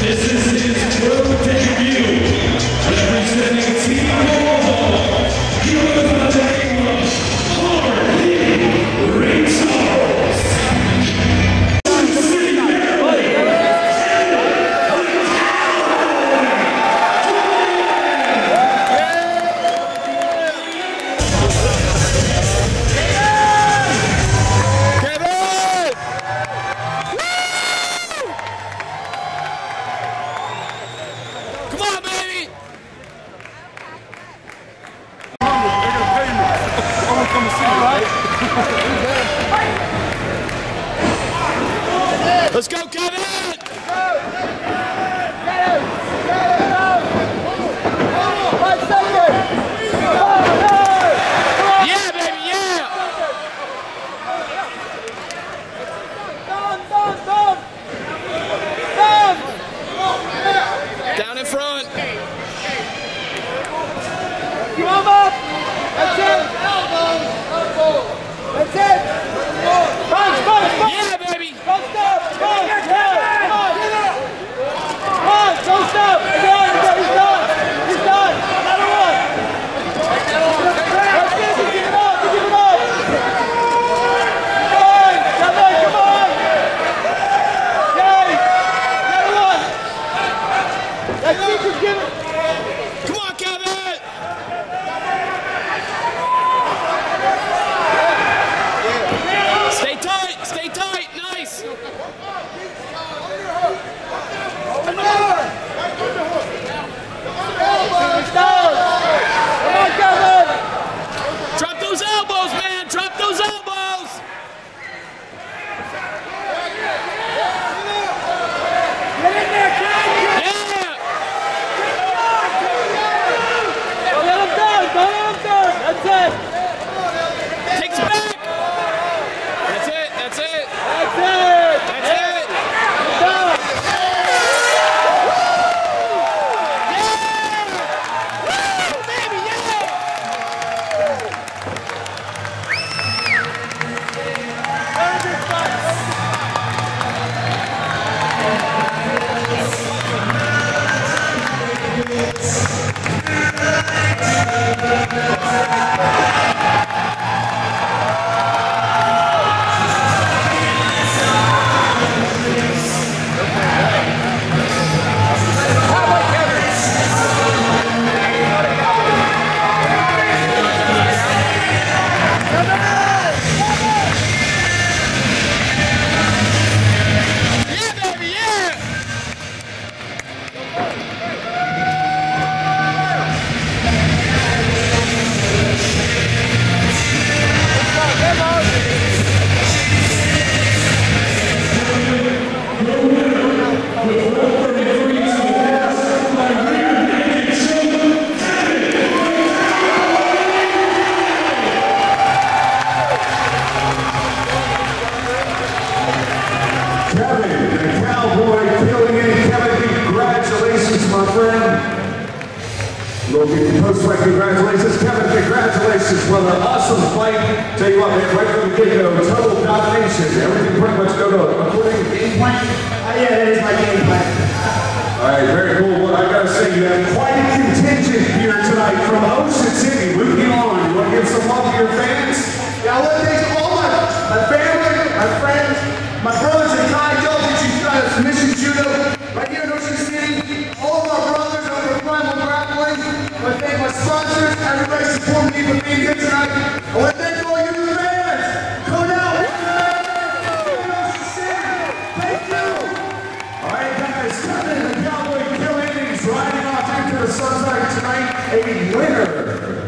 This is Let's go, Kevin! Post Fight, congratulations. Kevin, congratulations, brother. Awesome fight. Tell you what, man, right from the get-go, total domination. Everything pretty much go to according to game plan. Uh, yeah, that is my game plan. All right, very cool. Well, I got to say, you have quite a contingent here tonight from Ocean City. tonight a winner.